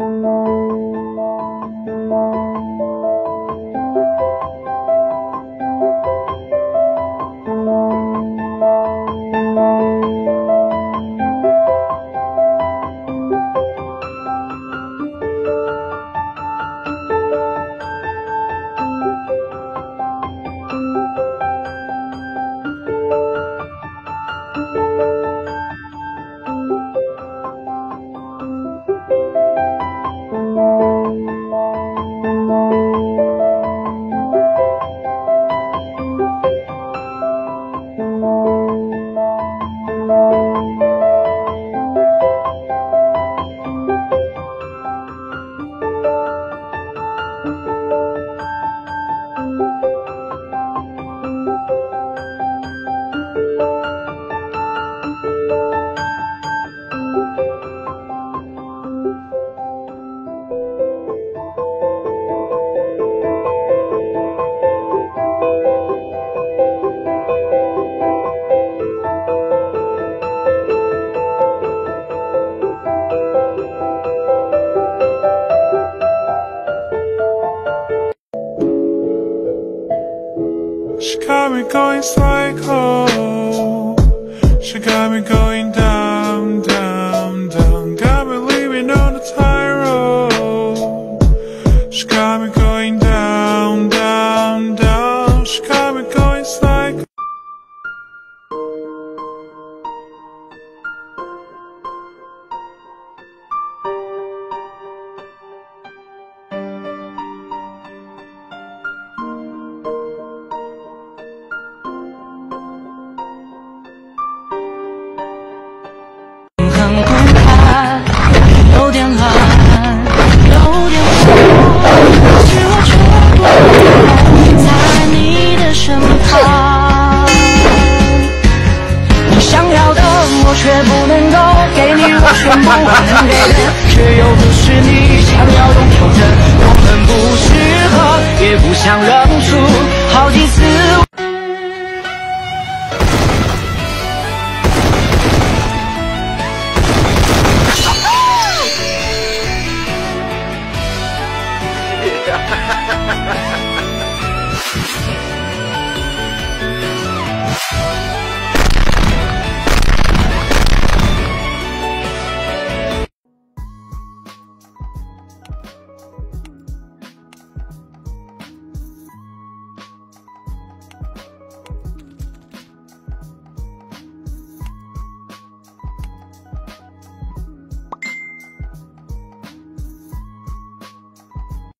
Thank you. She got me going psycho. She got me going down, 不能够给你，我全部我能给的，却又不是你想要拥有的。